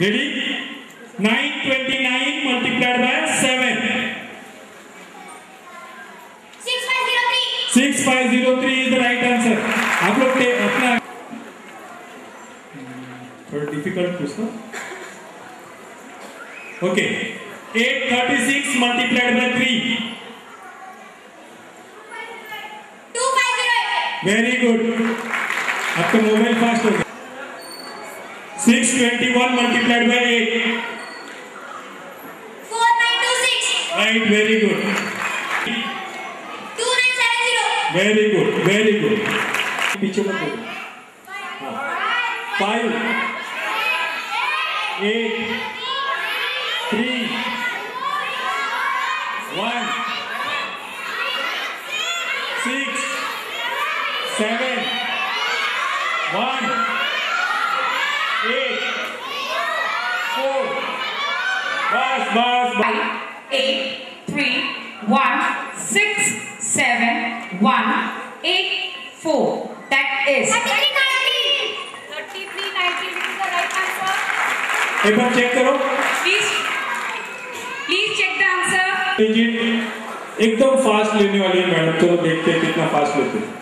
Ready? 929 multiplied by 7. 6503. 6503 is the right answer. आप लोग अपना थोड़ा डिफ़िकल्ट पूछता okay 836 multiplied by 3. 2508. Very good आपका मोबाइल फास्ट हो गया 621 multiplied by 8. 4926. Right, very good. 2970. Very good, very good. Picture number. 5. 8. 3. 1. 6. 7. 1. एक बार चेक करो। Please please check the answer एकदम फास्ट लेने वाली है मैडम चलो देखते हैं कितना फास्ट लेते हैं।